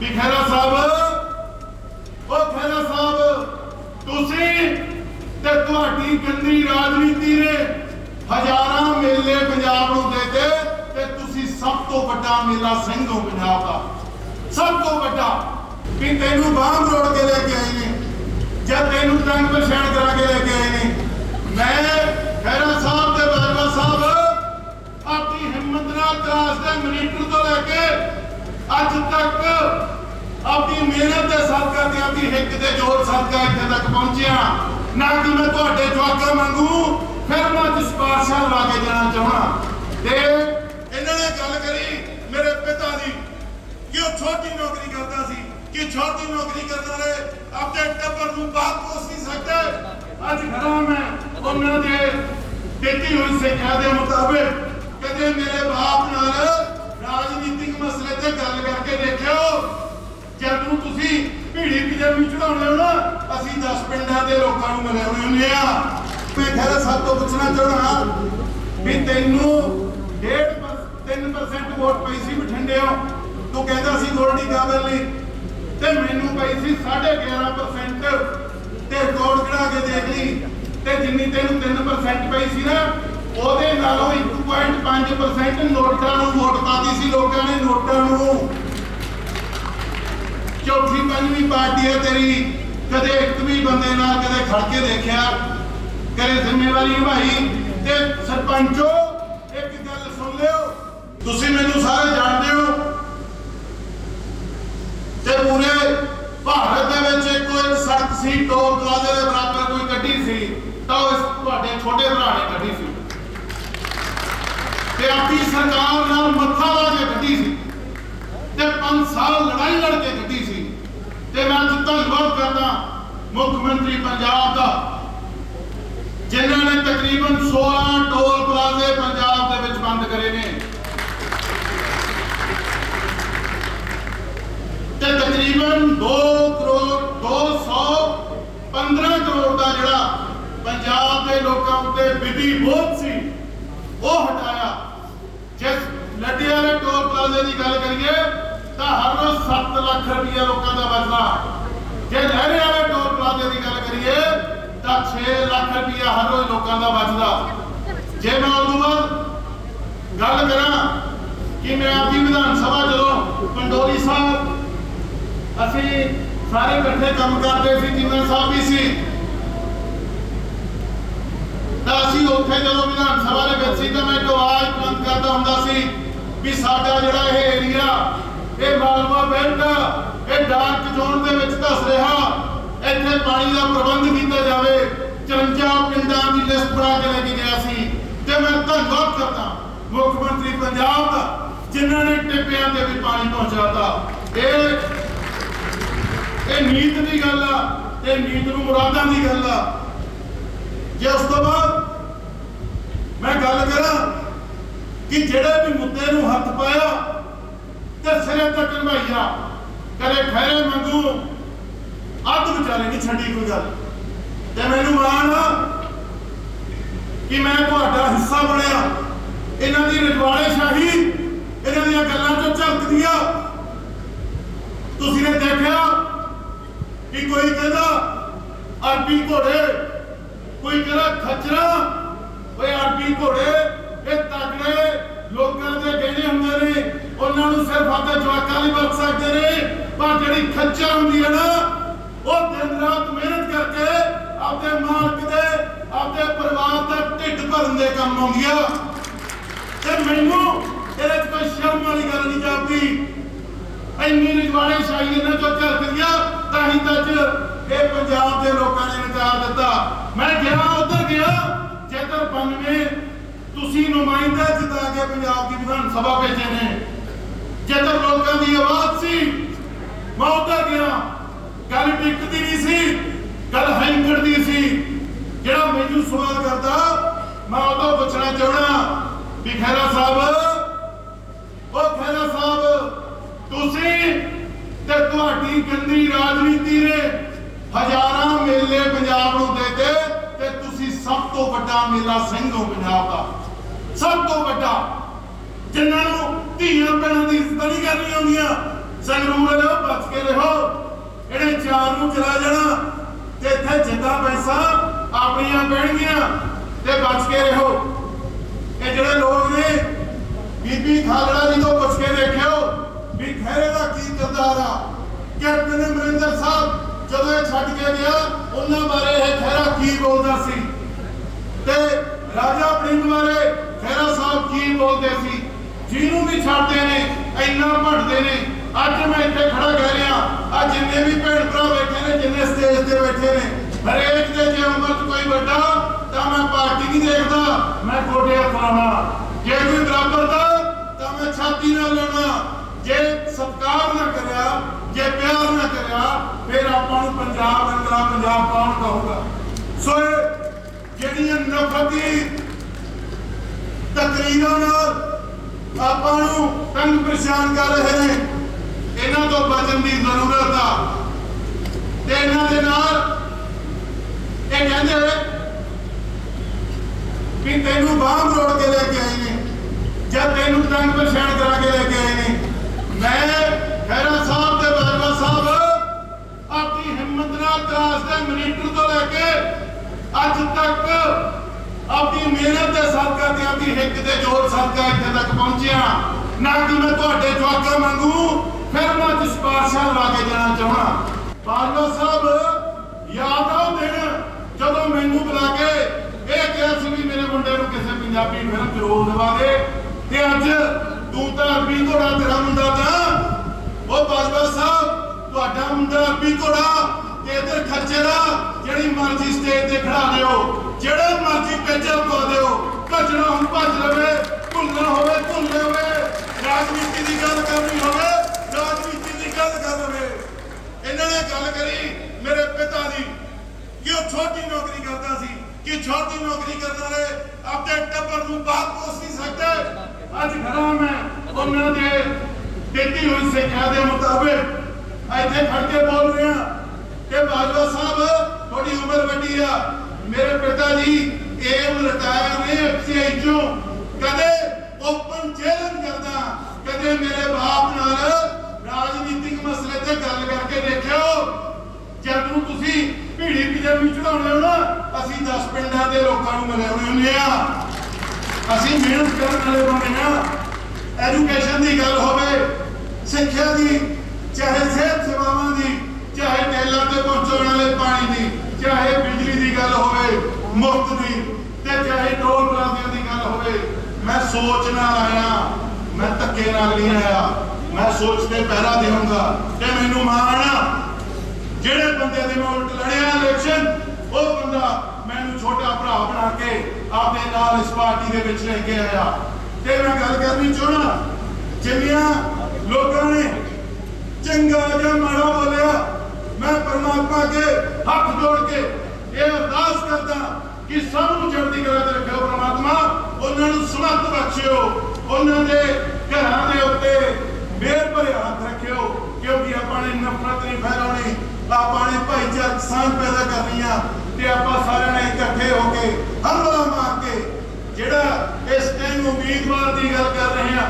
ਵੀ ਖੈਰਾ ਸਾਹਿਬ ਉਹ ਖੈਰਾ ਸਾਹਿਬ, ਤੁਸੀਂ ਤੇ ਤੁਹਾਡੀ ਗੰਦੀ ਰਾਜਨੀਤੀ ਨੇ ਹਜ਼ਾਰਾਂ ਮੇਲੇ ਪੰਜਾਬ ਨੂੰ ਦੇਤੇ ਤੇ ਤੁਸੀਂ ਸਭ ਤੋਂ ਵੱਡਾ ਮੇਲਾ ਸਿੰਘ ਹੋ ਪੰਜਾਬ ਦਾ। ਸਭ ਤੋਂ ਵੱਡਾ ਵੀ ਤੈਨੂੰ ਬਾਹਰ ਰੋੜ ਕੇ ਲੈ ਕੇ ਆਏ ਨੇ, ਜਾਂ ਤੈਨੂੰ ਤੰਗ ਪਰੇਸ਼ਾਨ ਕਰਾ ਕੇ ਲੈ ਕੇ ਆਏ ਨੇ। ਮੈਂ ਖੈਰਾ ਸਾਹਿਬ ਤੇ ਬਾਜਵਾ ਸਾਹਿਬ ਆਪਣੀ ਹਿੰਮਤ ਨਾਲ ਤਰਾਸ ਦੇ ਮਨੀਟਰ ਤੋਂ ਲੈ ਕੇ ਅੱਜ ਤੱਕ ਆਪਣੀ ਮਿਹਨਤ ਦੇ ਸਦਕਾ ਤੇ ਆਪਣੀ ਹਿੱਕ ਦੇ ਜੋਰ ਸਦਕਾ ਇੱਥੇ ਤੱਕ ਪਹੁੰਚਿਆ। ਨਾ ਕਿ ਮੈਂ ਤੁਹਾਡੇ ਜਵਾਕਾਂ ਵਾਂਗੂ ਫਿਰ ਮੈਂ ਅੱਜ ਸਿਫਾਰਸ਼ਾਂ ਲਾ ਕੇ ਜਾਣਾ ਚਾਹਣਾ ਤੇ ਇਹਨਾਂ ਨੇ ਗੱਲ ਕਰੀ, ਮੇਰੇ ਪਿਤਾ ਦੀ, ਕਿ ਉਹ ਛੋਟੀ ਨੌਕਰੀ ਕਰਦਾ ਸੀ, ਕਿ ਛੋਟੀ ਨੌਕਰੀ ਕਰਨ ਵਾਲੇ ਆਪਣੇ ਟੱਬਰ ਨੂੰ ਬਾਤ ਪੋਸ ਨਹੀਂ ਸਕਦੇ। ਅੱਜ ਖੜਾ ਮੈਂ, ਉਹਨਾਂ ਦੇ ਦਿੱਤੀ ਹੋਈ ਸਿੱਖਿਆ ਦੇ ਮੁਤਾਬਿਕ ਕਦੇ ਮੇਰੇ ਬਾਪ ਨਾਲ ਰਾਜਨੀਤਿਕ ਮਸਲੇ ਤੇ ਗੱਲ ਕਰਕੇ ਜਦ ਨੂੰ ਤੁਸੀਂ ਭੀੜੀ ਪੰਜਾਬੀ ਚੜਾਉਣੇ ਹੋ ਨਾ ਅਸੀਂ 10 ਪਿੰਡਾਂ ਦੇ ਲੋਕਾਂ ਨੂੰ ਮਿਲਾਉਣੇ ਹੁੰਦੇ ਆ। ਮੈਂ ਖੈਰ ਸਭ ਤੋਂ ਪੁੱਛਣਾ ਚਾਹਣਾ ਵੀ ਤੈਨੂੰ 1.5 3% ਵੋਟ ਪਈ ਸੀ ਬਠਿੰਡਿਓ ਤੂੰ ਕਹਿੰਦਾ ਸੀ ਗੋਲਡੀ ਕਾਬਲ ਨਹੀਂ। ਤੇ ਮੈਨੂੰ ਪਈ ਸੀ 11.5% ਤੇ ਰਿਕਾਰਡ ਕਢਾ ਕੇ ਦੇਖ ਲਈ। ਤੇ ਜਿੰਨੀ ਤੈਨੂੰ 3% ਪਈ ਸੀ ਨਾ, ਉਹਦੇ ਨਾਲੋਂ 1.5% ਨੋਟਾਂ ਨੂੰ ਵੋਟ ਪਾਤੀ ਸੀ ਲੋਕਾਂ ਨੇ, ਨੋਟਾਂ ਨੂੰ। ਚੌਥੀ ਪੰਜਵੀਂ ਪਾਰਟੀ ਹੈ ਤੇਰੀ। ਕਦੇ ਇੱਕ ਵੀ ਬੰਦੇ ਨਾਲ ਕਦੇ ਖੜ ਕੇ ਦੇਖਿਆ ਕਰੇ ਜ਼ਿੰਮੇਵਾਰੀ ਨਿਭਾਈ। ਤੇ ਸਰਪੰਚੋ, ਇੱਕ ਗੱਲ ਸੁਣ ਲਿਓ, ਤੁਸੀਂ ਮੈਨੂੰ ਸਾਰੇ ਜਾਣਦੇ ਹੋ। ਤੇ ਪੂਰੇ ਭਾਰਤ ਦੇ ਵਿੱਚ ਕੋਈ ਸੜਕ ਸੀ, ਟੋਲ ਪਲਾਜ਼ੇ ਦੇ ਬਰਾਬਰ ਕੋਈ ਗੱਡੀ ਸੀ। ਤਾਂ ਉਹ ਤੁਹਾਡੇ ਛੋਟੇ ਭਰਾ ਨੇ ਕੱਢੀ ਸੀ। ਤੇ ਆਪਣੀ ਸਰਕਾਰ ਨਾਲ ਮੱਥਾ ਲਾ ਕੇ ਕੱਢੀ ਸੀ। ਤੇ 5 ਸਾਲ ਲੜਾਈ ਲੜ ਕੇ ਕੱਢੀ ਸੀ। ਤੇ ਮੈਂ ਅੱਜ ਧੰਨਵਾਦ ਕਰਦਾ ਮੁੱਖ ਮੰਤਰੀ ਪੰਜਾਬ ਦਾ, ਜਿਨ੍ਹਾਂ ਨੇ ਤਕਰੀਬਨ 16 ਟੋਲ ਪਲਾਜ਼ੇ ਪੰਜਾਬ ਦੇ ਵਿੱਚ ਬੰਦ ਕਰੇ ਨੇ। ਤੇ ਤਕਰੀਬਨ 2 ਕਰੋੜ 215 ਕਰੋੜ ਦਾ ਜਿਹੜਾ ਪੰਜਾਬ ਦੇ ਲੋਕਾਂ ਉੱਤੇ ਵਿਧੀ ਬੋਧ ਸੀ, ਉਹ ਹਟਾਇਆ। ਜਿਸ ਲੱਡੇ ਵਾਲੇ ਟੋਲ ਪਲਾਜ਼ੇ ਦੀ ਗੱਲ ਕਰੀਏ ਤਾਂ ਹਰ ਰੋਜ਼ 7 ਲੱਖ ਰੁਪਏ ਲੋਕਾਂ ਦਾ ਬਚਦਾ। ਜੇ ਲਹਿਰੇ ਵਾਲੇ ਟੋਲ ਪਲਾਜ਼ੇ ਦੀ ਗੱਲ ਕਰੀਏ, ਤਾਂ 6 ਲੱਖ ਰੁਪਏ ਹਰ ਰੋਜ਼ ਲੋਕਾਂ ਦਾ ਬਚਦਾ। ਜੇ ਮੈਂ ਉਦੋਂ ਗੱਲ ਕਰਾਂ ਕਿ ਮੈਂ ਆਪਣੀ ਵਿਧਾਨ ਸਭਾ ਜਦੋਂ ਪੰਡੋਰੀ ਸਾਹਿਬ ਅਸੀਂ ਸਾਰੇ ਇਕੱਠੇ ਕੰਮ ਕਰਦੇ ਸੀ ਜਿਵੇਂ ਸਾਹਿਬ ਵੀ ਸੀ, ਤਾਂ ਅਸੀਂ ਉੱਥੇ ਜਦੋਂ ਵਿਧਾਨ ਸਭਾ ਦੇ ਵਿੱਚ ਸੀ, ਤਾਂ ਮੈਂ ਇੱਕ ਆਵਾਜ਼ ਬੁਲੰਦ ਕਰਦਾ ਹੁੰਦਾ ਸੀ ਵੀ ਸਾਡਾ ਜਿਹੜਾ ਇਹ ਏਰੀਆ ਇਹ ਮਾਲਵਾ ਬੈਲਟ ਇਹ ਡਾਰਕ ਜ਼ੋਨ ਦੇ ਵਿੱਚ ਧਸ ਰਿਹਾ। ਇੱਥੇ ਪਾਣੀ ਦਾ ਪ੍ਰਬੰਧ ਕੀਤਾ ਜਾਵੇ। 54 ਪਿੰਡਾਂ ਦੀ ਲਿਸਟ ਬਣਾ ਕੇ ਲੈ ਕੇ ਗਿਆ ਸੀ। ਤੇ ਮੈਂ ਧੰਨਵਾਦ ਕਰਦਾ ਮੁੱਖ ਮੰਤਰੀ ਪੰਜਾਬ ਦਾ, ਜਿਨ੍ਹਾਂ ਨੇ ਟਿੱਪਿਆਂ ਤੇ ਵੀ ਪਾਣੀ ਪਹੁੰਚਾਤਾ। ਇਹ ਇਹ ਨੀਤ ਦੀ ਗੱਲ ਆ ਤੇ ਨੀਤ ਨੂੰ ਮੁਰਾਦਾਂ ਦੀ ਗੱਲ ਆ। ਜੇ ਉਸ ਤੋਂ ਬਾਅਦ ਮੈਂ ਗੱਲ ਕਰਾਂ ਕਿ ਜਿਹੜੇ ਵੀ ਮੁੱਦੇ ਨੂੰ ਹੱਥ ਪਾਇਆ ਤੱਕ ਨਿਭਾਈਆ ਖੈਰੇ ਮੰਗੂ, ਅੱਧ ਵਿਚਾਰੇ ਨਹੀਂ ਛੱਡੀ ਕੋਈ ਗੱਲ। ਤੇ ਮੈਨੂੰ ਮਾਣ ਕਿ ਮੈਂ ਤੁਹਾਡਾ ਹਿੱਸਾ ਬਣਿਆ। ਇਹਨਾਂ ਦੀ ਰਜਵਾੜੇ ਸ਼ਾਹੀ, ਇਹਨਾਂ ਦੀਆਂ ਗੱਲਾਂ ਤੋਂ ਝਲਕਦੀਆਂ। ਤੁਸੀਂ ਨੇ ਦੇਖਿਆ ਕਿ ਕੋਈ ਕਹਿੰਦਾ ਅਰਬੀ ਘੋੜੇ, ਕੋਈ ਕਹਿੰਦਾ ਖੱਚਰਾ ਓਏ ਅਰਬੀ ਘੋੜੇ ਇਹ ਤਗੜੇ ਲੋਕਾਂ ਦੇ ਗਹਿਣੇ ਹੁੰਦੇ ਨੇ ਉਹਨਾਂ ਨੂੰ ਸਿਰਫ ਆਪਣੇ ਜਵਾਕਾਂ ਲਈ ਵਰਤ ਸਕਦੇ ਨੇ। ਪਰ ਜਿਹੜੀ ਖੱਚਰ ਹੁੰਦੀ ਹੈ ਨਾ, ਉਹ ਦਿਨ ਰਾਤ ਮਿਹਨਤ ਕਰਕੇ ਆਪਣੇ ਮਾਲਕ ਦੇ ਆਪਣੇ ਪਰਿਵਾਰ ਦਾ ਢਿੱਡ ਭਰਨ ਦੇ ਕੰਮ ਆਉਂਦੀ ਆ। ਤੇ ਮੈਨੂੰ ਇਹਦੇ ਕੋਈ ਸ਼ਰਮ ਵਾਲੀ ਗੱਲ ਨਹੀਂ ਜਾਪਦੀ। ਇੰਨੀ ਰਿਜਵਾੜੇ ਸ਼ਾਹੀ ਇਹਨਾਂ ਤੋਂ ਝਲਕਦੀਆਂ ਤਾਂ ਹੀ ਤਾਂ ਇਹ ਪੰਜਾਬ ਦੇ ਲੋਕਾਂ ਨੇ ਨਕਾਰ ਦਿੱਤਾ। ਮੈਂ ਗਿਆ, ਉਧਰ ਗਿਆ, ਜੇਕਰ 92 ਤੁਸੀਂ ਨੁਮਾਇੰਦਾ ਜਿਤਾ ਕੇ ਪੰਜਾਬ ਦੀ ਵਿਧਾਨ ਸਭਾ ਭੇਜੇ ਨੇ। ਜੇਕਰ ਲੋਕਾਂ ਦੀ ਆਵਾਜ਼ ਸੀ, ਮੈਂ ਉਧਰ ਗਿਆ ਗੱਲ ਟਿਕਦੀ ਨਹੀਂ ਸੀ, ਗੱਲ ਹੈਂਕੜ ਸੀ। ਜਿਹੜਾ ਮੈਨੂੰ ਸਵਾਲ ਕਰਦਾ, ਮੈਂ ਉਦੋਂ ਪੁੱਛਣਾ ਚਾਹਣਾ ਵੀ ਖੈਰਾ ਸਾਹਿਬ, ਉਹ ਖੈਰਾ ਸਾਹਿਬ, ਤੁਸੀਂ ਤੇ ਤੁਹਾਡੀ ਗੰਦੀ ਰਾਜਨੀਤੀ ਨੇ ਹਜ਼ਾਰਾਂ ਮੇਲੇ ਪੰਜਾਬ ਨੂੰ ਦੇਤੇ ਤੇ ਤੁਸੀਂ ਸਭ ਤੋਂ ਵੱਡਾ ਮੇਲਾ ਸਿੰਘ ਹੋ ਪੰਜਾਬ ਦਾ। ਸਭ ਤੋਂ ਵੱਡਾ, ਜਿਨ੍ਹਾਂ ਨੂੰ ਧੀਆਂ ਭੈਣਾਂ ਦੀ ਇੱਜ਼ਤ ਨਹੀਂ ਕਰਨੀ ਆਉਂਦੀਆਂ ਸੰਗਰੂਰ ਦੇ ਚਾਰ ਨੂੰ ਚਲਾ ਜਾਣਾ। ਤੇ ਇੱਥੇ ਜਿੱਦਾਂ ਪੈਸਾ ਆਪਣੀਆਂ ਪੈਣਗੀਆਂ ਤੇ ਬਚ ਕੇ ਰਹੋ। ਇਹ ਜਿਹੜੇ ਲੋਕ ਨੇ, ਬੀਬੀ ਖਾਲੜਾ ਜੀ ਤੋਂ ਪੁੱਛ ਕੇ ਦੇਖਿਓ ਵੀ ਖੈਰੇ ਦਾ ਕੀ ਕਿਰਦਾਰ ਆ। ਕੈਪਟਨ ਅਮਰਿੰਦਰ ਸਾਹਿਬ ਜਦੋਂ ਇਹ ਛੱਡ ਕੇ ਗਿਆ, ਉਹਨਾਂ ਬਾਰੇ ਇਹ ਖੈਰਾ ਕੀ ਬੋਲਦਾ ਸੀ? ਤੇ ਰਾਜਾ ਪ੍ਰਿੰਗ ਬਾਰੇ ਖੈਰਾ ਸਾਹਿਬ ਕੀ ਬੋਲਦੇ ਸੀ? ਜਿਹਨੂੰ ਵੀ ਛੱਡਦੇ ਨੇ, ਇੰਨਾ ਭੰਡਦੇ ਨੇ। ਅੱਜ ਮੈਂ ਇੱਥੇ ਖੜਾ ਕਹਿ ਰਿਹਾ ਆ ਜਿੰਨੇ ਵੀ ਭੈਣ ਭਰਾ ਬੈਠੇ ਨੇ, ਜਿੰਨੇ ਸਟੇਜ ਤੇ ਬੈਠੇ ਨੇ, ਹਰੇਕ ਦੇ ਜੇ ਉਮਰ 'ਚ ਕੋਈ ਵੱਡਾ, ਤਾਂ ਮੈਂ ਪਾਰਟੀ ਨਹੀਂ ਦੇਖਦਾ, ਮੈਂ ਕੋਟੇ ਫਲਾਣਾ ਜੇ ਕੋਈ ਬਰਾਬਰ ਦਾ, ਤਾਂ ਮੈਂ ਛਾਤੀ ਨਾਲ ਲੈਣਾ। ਜੇ ਸਤਕਾਰ ਨਾ ਕਰਿਆ, ਜੇ ਪਿਆਰ ਨਾ ਕਰਿਆ, ਫਿਰ ਆਪਾਂ ਨੂੰ ਪੰਜਾਬ ਅੰਦਰਾ ਪੰਜਾਬ ਕੌਣ ਕਹੂਗਾ? ਸੋ ਜਿਹੜੀਆਂ ਨਫ਼ਰਤੀ ਤਕਰੀਰਾਂ ਨਾਲ ਆਪਾਂ ਨੂੰ ਤੰਗ ਪਰੇਸ਼ਾਨ ਕਰ ਰਹੇ ਨੇ। ਇਹਨਾਂ ਤੋਂ ਬਚਣ ਦੀ ਜ਼ਰੂਰਤ ਆ। ਤੇ ਇਹਨਾਂ ਦੇ ਨਾਲ ਇਹ ਕਹਿੰਦੇ ਵੀ ਤੈਨੂੰ ਬਾਹਰ ਰੋੜ ਕੇ ਲੈ ਕੇ ਆਏ ਨੇ, ਜਾਂ ਤੈਨੂੰ ਤੰਗ ਪਰੇਸ਼ਾਨ ਕਰਾ ਕੇ ਲੈ ਕੇ ਆਏ ਨੇ। ਮੈਂ ਖੈਰਾ ਸਾਹਿਬ ਤੇ ਬਾਜਵਾ ਸਾਹਿਬ ਆਪਣੀ ਹਿੰਮਤ ਨਾਲ ਤਰਾਸ ਦੇ ਮਨੀਟਰ ਤੋਂ ਲੈ ਕੇ ਅੱਜ ਤੱਕ ਆਪਣੀ ਮਿਹਨਤ ਦੇ ਸਦਕਾ ਤੇ ਆਪਣੀ ਹਿੱਕ ਦੇ ਜੋਰ ਸਦਕਾ ਇੱਥੇ ਤੱਕ ਪਹੁੰਚਿਆ। ਨਾ ਕਿ ਮੈਂ ਤੁਹਾਡੇ ਜਵਾਕਾਂ ਵਾਂਗੂ ਫਿਰ ਮੈਂ ਅੱਜ ਸਿਫਾਰਸ਼ਾਂ ਲਾ ਕੇ ਜਾਣਾ ਚਾਹਣਾ ਬਾਜਵਾ ਸਾਹਿਬ, ਯਾਦ ਆਉ ਦਿਨ ਜਦੋਂ ਮੈਨੂੰ ਬੁਲਾ ਕੇ ਇਹ ਕਿਹਾ ਸੀ ਵੀ ਮੇਰੇ ਮੁੰਡੇ ਨੂੰ ਕਿਸੇ ਪੰਜਾਬੀ ਫਿਲਮ ਚ ਰੋਲ ਦਿਵਾ ਦੇ ਤੇ ਅੱਜ ਤੂੰ ਤਾਂ ਅਰਬੀ ਘੋੜਾ, ਤੇਰਾ ਮੁੰਡਾ ਤਾਂ ਉਹ ਬਾਜਵਾ ਸਾਹਿਬ, ਤੁਹਾਡਾ ਮੁੰਡਾ ਅਰਬੀ ਘੋੜਾ ਤੇ ਇਧਰ ਖੱਚੇ ਦਾ ਜਿਹੜੀ ਮਰਜ਼ੀ ਸਟੇਜ ਤੇ ਖੜਾ ਲਿਓ ਜਿਹੜੇ ਮਰਜ਼ੀ ਪੇਚਾ ਪਾ ਦਿਓ, ਭੱਜਣਾ ਹੁਣ ਭੱਜ ਲਵੇ, ਭੁੱਲਣਾ ਹੋਵੇ, ਭੁੱਲ ਲਵੇ। ਰਾਜਨੀਤੀ ਦੀ ਗੱਲ ਕਰਨੀ ਹੋਵੇ, ਰਾਜਨੀਤੀ ਦੀ ਗੱਲ ਕਰ ਲਵੇ। ਇਹਨਾਂ ਨੇ ਗੱਲ ਕਰੀ ਮੇਰੇ ਪਿਤਾ ਦੀ, ਕਿ ਉਹ ਛੋਟੀ ਨੌਕਰੀ ਕਰਦਾ ਸੀ, ਕਿ ਛੋਟੀ ਨੌਕਰੀ ਕਰਨ ਵਾਲੇ ਆਪਣੇ ਟੱਬਰ ਨੂੰ ਬਾਹਰ ਪੋਸ ਨਹੀਂ ਸਕਦੇ। ਅੱਜ ਖੜਾ ਮੈਂ, ਉਹਨਾਂ ਦੇ ਦਿੱਤੀ ਹੋਈ ਸਿੱਖਿਆ ਦੇ ਮੁਤਾਬਿਕ ਇੱਥੇ ਖੜ ਕੇ ਬੋਲ ਰਿਹਾ ਕਿ ਬਾਜਵਾ ਸਾਹਿਬ ਤੁਹਾਡੀ ਉਮਰ ਵੱਡੀ ਆ ਮੇਰੇ ਪਿਤਾ ਜੀ ਏਮ ਰਿਟਾਇਰ ਨੇ ਐਫਸੀਆਈ ਚੋਂ। ਕਦੇ ਓਪਨ ਚੈਲੰਜ ਕਰਦਾ, ਕਦੇ ਮੇਰੇ ਬਾਪ ਨਾਲ ਰਾਜਨੀਤਿਕ ਮਸਲੇ ਤੇ ਗੱਲ ਕਰਕੇ ਦੇਖਿਓ। ਜਦ ਨੂੰ ਤੁਸੀਂ ਭੀੜੀ ਪਜਾਮੀ ਚੜਾਉਣੇ ਹੋ ਨਾ, ਅਸੀਂ 10 ਪਿੰਡਾਂ ਦੇ ਲੋਕਾਂ ਨੂੰ ਮਿਲੇ ਹੁੰਦੇ ਆ। ਅਸੀਂ ਮਿਹਨਤ ਕਰਨ ਵਾਲੇ ਬੰਦੇ ਆ। ਐਜੂਕੇਸ਼ਨ ਦੀ ਗੱਲ ਹੋਵੇ, ਸਿੱਖਿਆ ਦੀ, ਚਾਹੇ ਸਿਹਤ ਸੇਵਾਵਾਂ ਦੀ, ਚਾਹੇ ਟੈਲਾਂ ਦੇ ਪਹੁੰਚਾਉਣ ਵਾਲੇ ਪਾਣੀ ਦੀ ਚਾਹੇ ਬਿਜਲੀ ਦੀ ਗੱਲ ਹੋਵੇ ਮੁਫਤ ਦੀ। ਤੇ ਚਾਹੇ ਟੋਲ ਪਲਾਜ਼ਿਆਂ ਦੀ ਗੱਲ ਹੋਵੇ, ਮੈਂ ਸੋਚ ਨਾਲ ਆਇਆ। ਮੈਂ ਧੱਕੇ ਨਾਲ ਨਹੀਂ ਆਇਆ। ਮੈਂ ਸੋਚ ਤੇ ਪਹਿਰਾ ਦੇਵਾਂਗਾ ਤੇ ਮੈਨੂੰ ਮਾਣ ਜਿਹੜੇ ਬੰਦੇ ਦੇ ਮੈਂ ਉਲਟ ਲੜਿਆ ਇਲੈਕਸ਼ਨ ਉਹ ਬੰਦਾ ਮੈਨੂੰ ਛੋਟਾ ਭਰਾ ਬਣਾ ਕੇ ਆਪਦੇ ਨਾਲ ਇਸ ਪਾਰਟੀ ਦੇ ਵਿੱਚ ਲੈ ਕੇ ਆਇਆ। ਤੇ ਮੈਂ ਗੱਲ ਕਰਨੀ ਚਾਹਣਾ ਜਿੰਨੀਆਂ ਲੋਕਾਂ ਨੇ ਚੰਗਾ ਜਾਂ ਮਾੜਾ ਬੋਲਿਆ, ਮੈਂ ਪਰਮਾਤਮਾ ਅੱਗੇ ਹੱਥ ਜੋੜ ਕੇ ਇਹ ਅਰਦਾਸ ਕਰਦਾ ਕਿ ਸਭ ਨੂੰ ਚੜ੍ਹਦੀ ਕਲਾ ਤੇ ਰੱਖਿਓ ਪਰਮਾਤਮਾ, ਉਹਨਾਂ ਨੂੰ ਸਮਤ ਬਖਸ਼ਿਓ, ਉਹਨਾਂ ਦੇ ਘਰਾਂ ਦੇ ਉੱਤੇ ਮਿਹਰ ਭਰੇ ਹੱਥ ਰੱਖਿਓ, ਕਿਉਂਕਿ ਆਪਾਂ ਨੇ ਨਫ਼ਰਤ ਨਹੀਂ ਫੈਲਾਉਣੀ, ਆਪਾਂ ਨੇ ਭਾਈਚਾਰਕ ਸਾਂਝ ਪੈਦਾ ਕਰਨੀ ਆ, ਤੇ ਆਪਾਂ ਸਾਰਿਆਂ ਨੇ ਇਕੱਠੇ ਹੋ ਕੇ ਹਮਲਾ ਮਾਰ ਕੇ ਜਿਹੜਾ ਇਸ ਟਾਈਮ ਉਮੀਦਵਾਰ ਦੀ ਗੱਲ ਕਰ ਰਹੇ ਆ,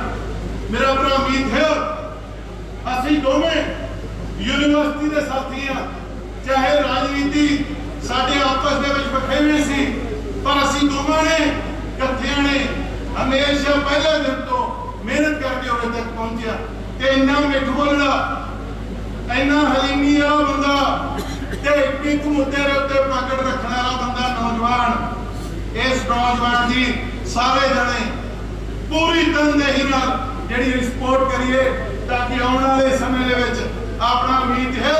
ਮੇਰਾ ਭਰਾ ਅਮੀਤ ਹੈ, ਅਸੀਂ ਦੋਵੇਂ ਯੂਨੀਵਰਸਿਟੀ ਦੇ ਸਾਥੀ ਆ, ਚਾਹੇ ਰਾਜਨੀਤੀ ਸਾਡੇ ਆਪਸ ਦੇ ਵਿੱਚ ਵਖੇਵੇਂ ਸੀ, ਪਰ ਅਸੀਂ ਦੋਵਾਂ ਨੇ ਇਕੱਠਿਆਂ ਨੇ ਹਮੇਸ਼ਾ ਪਹਿਲੇ ਦਿਨ ਤੋਂ ਮਿਹਨਤ ਕਰਕੇ ਉਰੇ ਤੱਕ ਪਹੁੰਚਿਆ। ਤੇ ਇੰਨਾ ਮਿੱਠ ਬੋਲਣਾ ਇੰਨਾ ਹਲੀਮੀ ਵਾਲਾ ਬੰਦਾ, ਤੇ ਇੱਕ ਇੱਕ ਦੇ ਉੱਤੇ ਪਕੜ ਰੱਖਣ ਵਾਲਾ ਬੰਦਾ ਨੌਜਵਾਨ। ਇਸ ਨੌਜਵਾਨ ਦੀ ਸਾਰੇ ਜਣੇ ਪੂਰੀ ਤਨਦੇਹੀ ਨਾਲ ਜਿਹੜੀ ਸਪੋਰਟ ਕਰੀਏ, ਤਾਂ ਕਿ ਆਉਣ ਵਾਲੇ ਸਮੇਂ ਦੇ ਵਿੱਚ ਆਪਣਾ ਉਮੀਦ ਹੈ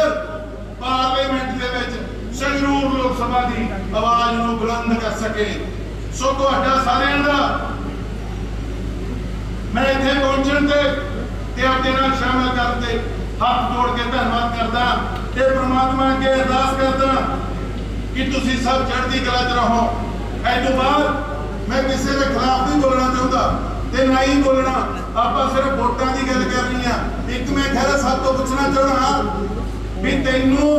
ਪਾਰਲੀਮੈਂਟ ਦੇ ਵਿੱਚ ਸੰਗਰੂਰ ਲੋਕ ਸਭਾ ਦੀ ਆਵਾਜ਼ ਨੂੰ ਬੁਲੰਦ ਕਰ ਸਕੇ। ਸੋ ਤੁਹਾਡਾ ਸਾਰਿਆਂ ਦਾ ਮੈਂ ਇੱਥੇ ਪਹੁੰਚਣ ਤੇ ਤੇ ਆਪਣੇ ਨਾਲ ਸ਼ਾਮਲ ਕਰਨ ਤੇ ਹੱਥ ਜੋੜ ਕੇ ਧੰਨਵਾਦ ਕਰਦਾ ਤੇ ਪ੍ਰਮਾਤਮਾ ਅੱਗੇ ਅਰਦਾਸ ਕਰਦਾ ਕਿ ਤੁਸੀਂ ਸਭ ਚੜ੍ਹਦੀ ਕਲਾ 'ਚ ਰਹੋ। ਇਹ ਤੋਂ ਬਾਅਦ ਮੈਂ ਕਿਸੇ ਦੇ ਖਿਲਾਫ ਨਹੀਂ ਬੋਲਣਾ ਚਾਹੁੰਦਾ ਤੇ ਨਾ ਹੀ ਬੋਲਣਾ। ਆਪਾਂ ਸਿਰਫ ਵੋਟਾਂ ਦੀ ਗੱਲ ਕਰਨੀ ਆ। ਇੱਕ ਮੈਂ ਖੈਰ ਸਭ ਤੋਂ ਪੁੱਛਣਾ ਚਾਹਣਾ ਵੀ ਤੈਨੂੰ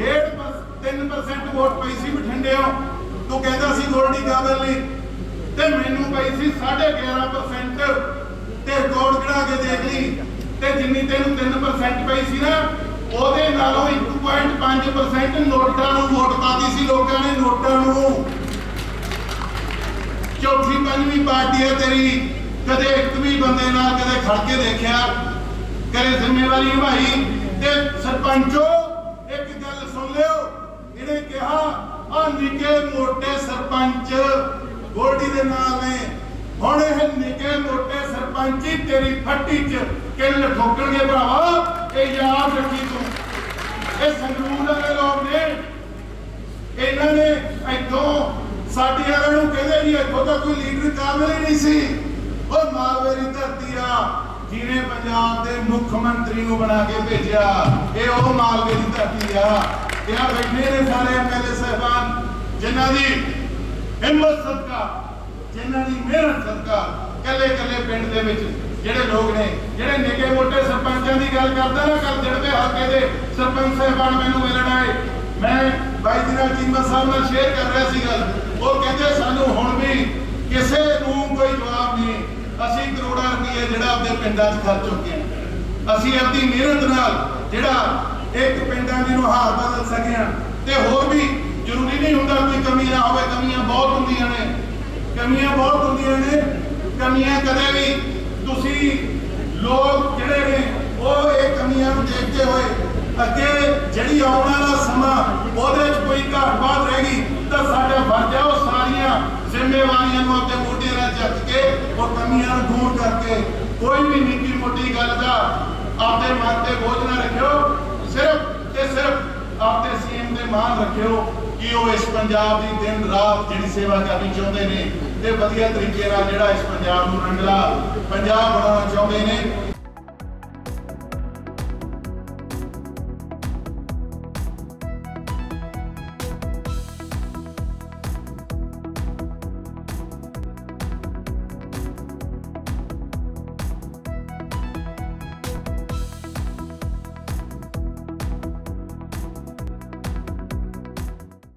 1.5 3% ਵੋਟ ਪਈ ਸੀ ਬਠਿੰਡਿਓ। ਤੂੰ ਕਹਿੰਦਾ ਸੀ ਗੋਲਡੀ ਕਾਬਲ ਨਹੀਂ ਤੇ ਮੈਨੂੰ ਪਈ ਸੀ 11.5% ਤੇ ਰਿਕਾਰਡ ਕਢਾ ਕੇ ਦੇਖ ਲਈ? ਤੇ ਜਿੰਨੀ ਤੈਨੂੰ 3% ਪਈ ਸੀ ਨਾ, ਉਹਦੇ ਨਾਲੋਂ 1 5.5% ਨੋਟਾਂ ਨੂੰ ਵੋਟ ਪਾਤੀ ਸੀ ਲੋਕਾਂ ਨੇ, ਨੋਟਾਂ ਨੂੰ। ਚੌਥੀ ਪੰਜਵੀਂ ਪਾਰਟੀ ਹੈ ਤੇਰੀ। ਕਦੇ ਇੱਕ ਵੀ ਬੰਦੇ ਨਾਲ ਕਦੇ ਖੜ ਕੇ ਦੇਖਿਆ। ਕਦੇ ਜ਼ਿੰਮੇਵਾਰੀ ਨਿਭਾਈ। ਤੇ ਸਰਪੰਚੋ ਇਹਨੇ ਆ ਨਿੱਕੇ ਮੋਟੇ ਸਰਪੰਚ, ਗੋਲਡੀ ਦੇ ਨਾਲ ਨੇ। ਹੁਣ ਇਹ ਨਿੱਕੇ ਮੋਟੇ ਸਰਪੰਚ ਤੇਰੀ ਫੱਟੀ 'ਚ ਕਿੱਲ ਠੋਕਣਗੇ ਭਰਾਵਾ, ਇਹ ਯਾਦ ਰੱਖੀ ਤੂੰ। ਇਹ ਸੰਗਰੂਰ ਵਾਲੇ ਲੋਕ ਨੇ। ਇਹਨਾਂ ਨੇ ਇੱਥੋਂ ਸਾਡੇ ਵਾਲਿਆਂ ਨੂੰ ਕਹਿੰਦੇ ਜੀ, ਇੱਥੋਂ ਤਾਂ ਕੋਈ ਲੀਡਰ ਕਾਮਲ ਹੀ ਨਹੀਂ ਸੀ। ਉਹ ਮਾਲਵੇਰੀ ਧਰਤੀ ਆ। ਜਿਹਨੇ ਪੰਜਾਬ ਦੇ ਮੁੱਖ ਮੰਤਰੀ ਨੂੰ ਬਣਾ ਕੇ ਭੇਜਿਆ? ਇਹ ਉਹ ਮਾਲਵੇਰੀ ਧਰਤੀ ਆ। ਇਹ ਬੈਠੇ ਨੇ ਸਾਰੇ ਐਮਐਲਏ ਸਾਹਿਬਾਨ? ਜਿਨ੍ਹਾਂ ਦੀ ਹਿੰਮਤ ਸਦਕਾ, ਜਿਨ੍ਹਾਂ ਦੀ ਮਿਹਨਤ ਸਦਕਾ ਕੱਲੇ ਕੱਲੇ ਪਿੰਡ ਦੇ ਵਿੱਚ ਜਿਹੜੇ ਲੋਕ ਨੇ, ਜਿਹੜੇ ਨਿੱਕੇ ਮੋਟੇ ਸਰਪੰਚਾਂ ਦੀ ਗੱਲ ਕਰਦਾ ਨਾ ਕਰ ਜੜਵੇ ਹਲਕੇ ਦੇ ਸਰਪੰਚ ਸਾਹਿਬਾਨ ਮੈਨੂੰ ਮਿਲਣ ਆਏ। ਮੈਂ ਬਾਈ ਜੀ ਨਾਲ ਚੀਮਾ ਸਾਹਿਬ ਨਾਲ ਸ਼ੇਅਰ ਕਰ ਰਿਹਾ ਸੀ ਗੱਲ। ਉਹ ਕਹਿੰਦੇ ਸਾਨੂੰ ਹੁਣ ਵੀ ਕਿਸੇ ਨੂੰ ਕੋਈ ਜਵਾਬ ਨਹੀਂ। ਅਸੀਂ ਕਰੋੜਾਂ ਰੁਪਏ ਜਿਹੜਾ ਆਪਣੇ ਪਿੰਡਾਂ 'ਚ ਖਰਚ ਚੁੱਕੇ ਹਾਂ ਅਸੀਂ ਆਪਣੀ ਮਿਹਨਤ ਨਾਲ ਜਿਹੜਾ ਇੱਕ ਪਿੰਡਾਂ ਦੀ ਨੂੰ ਬਦਲ ਸਕੇ ਹਾਂ ਤੇ ਹੋਰ ਵੀ ਜ਼ਰੂਰੀ ਨਹੀਂ ਹੁੰਦਾ ਕੋਈ ਕਮੀ ਨਾ ਹੋਵੇ, ਕਮੀਆਂ ਬਹੁਤ ਹੁੰਦੀਆਂ ਨੇ। ਕਮੀਆਂ ਬਹੁਤ ਹੁੰਦੀਆਂ ਨੇ। ਕਮੀਆਂ ਕਦੇ ਵੀ ਤੁਸੀਂ ਲੋਕ ਜਿਹੜੇ ਨੇ, ਉਹ ਇਹ ਕਮੀਆਂ ਨੂੰ ਦੇਖਦੇ ਹੋਏ ਅੱਗੇ ਜਿਹੜੀ ਆਉਣ ਵਾਲਾ ਸਮਾਂ, ਉਹਦੇ 'ਚ ਕੋਈ ਘਾਟ ਬਾਤ ਰਹਿ ਗਈ ਤਾਂ ਸਾਡਾ ਫਰਜ਼ ਹੈ ਉਹ ਸਾਰੀਆਂ ਜ਼ਿੰਮੇਵਾਰੀਆਂ ਨੂੰ ਆਪਣੇ ਮੋਢੇ ਨਾਲ ਚੱਕ ਕੇ ਉਹ ਕਮੀਆਂ ਨੂੰ ਦੂਰ ਕਰਕੇ ਕੋਈ ਵੀ ਨਿੱਕੀ ਮੋਟੀ ਗੱਲ ਦਾ ਆਪਦੇ ਮਨ ਤੇ ਬੋਝ ਨਾ ਰੱਖਿਓ। ਸਿਰਫ ਤੇ ਸਿਰਫ ਆਪਦੇ ਸੀਐਮ ਦੇ ਮਾਨ ਰੱਖਿਓ ਕਿ ਉਹ ਇਸ ਪੰਜਾਬ ਦੀ ਦਿਨ ਰਾਤ ਜਿਹੜੀ ਸੇਵਾ ਕਰਨੀ ਚਾਹੁੰਦੇ ਨੇ ਤੇ ਵਧੀਆ ਤਰੀਕੇ ਨਾਲ ਜਿਹੜਾ ਇਸ ਪੰਜਾਬ ਨੂੰ ਰੰਗਲਾ ਪੰਜਾਬ ਬਣਾਉਣਾ ਚਾਹੁੰਦੇ ਨੇ।